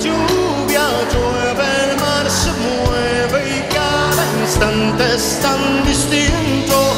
lluvia llueve, el mar se mueve y cada instante es tan distinto.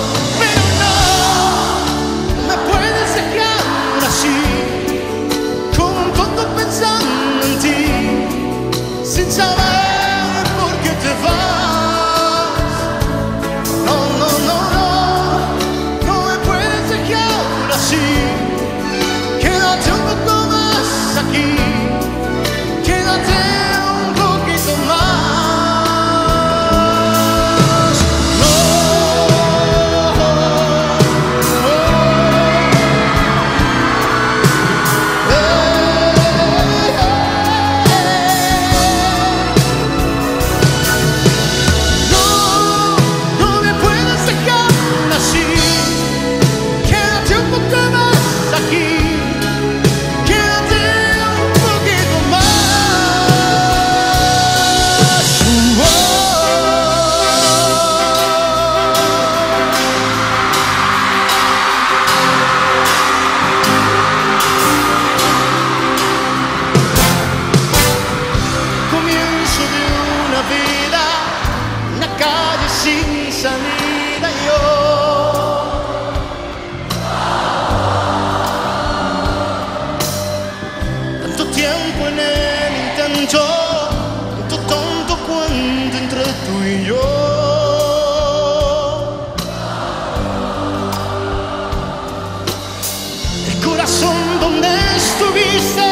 Tanto tiempo en el intento, tanto tonto cuento entre tú y yo. El corazón donde estuviste,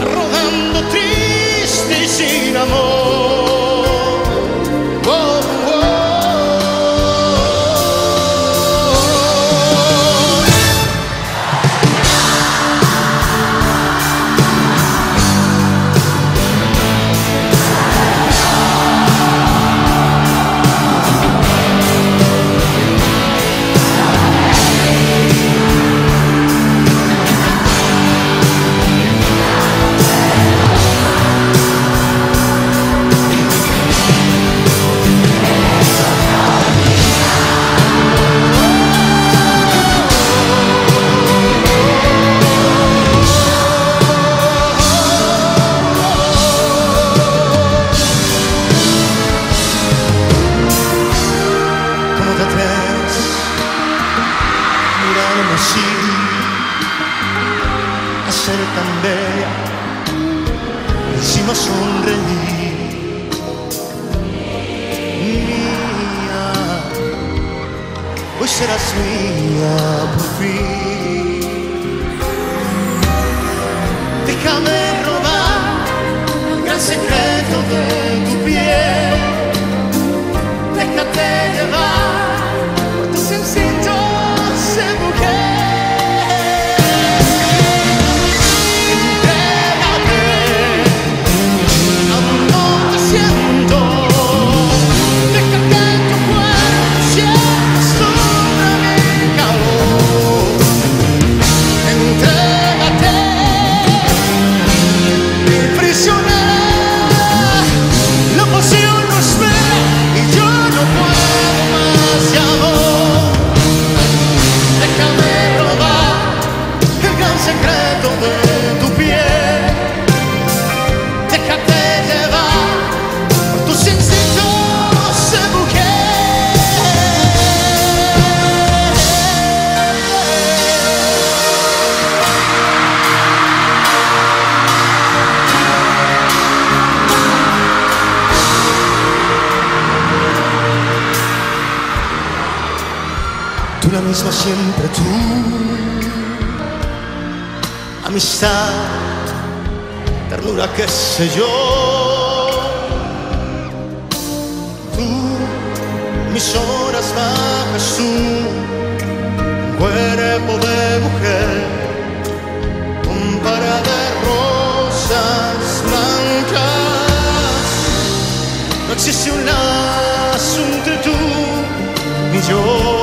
rodando triste y sin amor. ¿Cómo te atreves a mirarme así? A ser tan bella, encima sonreír. Mía, hoy serás mía por fin. Déjame robar el gran secreto de tu piel. Déjate llevar Misma siempre tú. Amistad, ternura, qué sé yo. Tú, mis horas bajas tú, un cuerpo de mujer, con para de rosas blancas. No existe un lazo entre tú y yo.